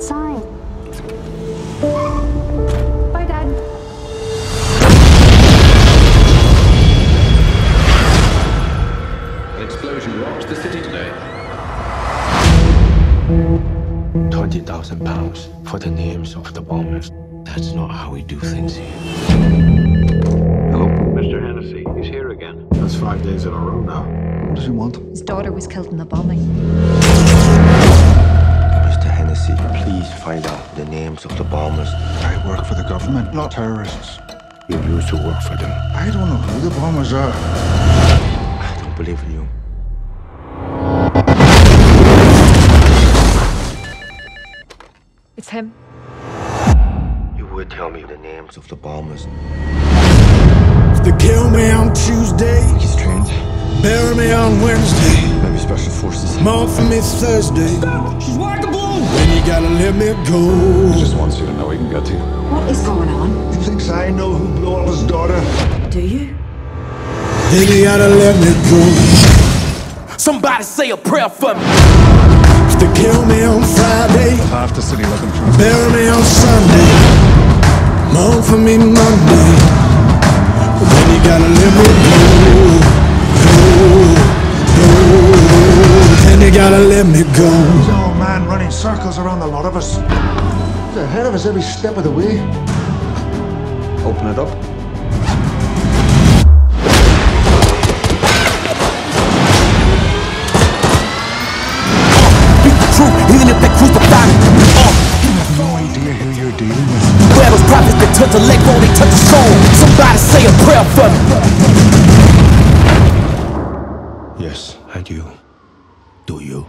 inside. Bye, Dad. An explosion rocked the city today. Twenty thousand pounds for the names of the bombers. That's not how we do things here. Hello? Mr. Hennessy, he's here again. That's five days in a row now. What does he want? His daughter was killed in the bombing. I work for the government, not terrorists. You used to work for them. I don't know who the bombers are. I don't believe in you. It's him. You would tell me the names of the bombers. They kill me on Tuesday, He's trained. bury me on Wednesday, Maybe special forces. Mourn for me Thursday. Stop! She's walkable. Then you gotta let me go. He Just wants you to know he can get to you. What is going on? He thinks I know who blew up his daughter. Do you? Then you gotta let me go. Somebody say a prayer for me. If They kill me on Friday, Half the city looking for him. bury me on Sunday, mourn for me Monday. Then you gotta let me gotta let go. He's old man running circles around the lot of us. He's ahead of us every step of the way. Open it up. Speak the truth, even if they crucify me. Uh, No idea who you're dealing with. where those prophets that touch a leg, won't they touch a soul? Somebody say a prayer for me. Yes, I do. Do you?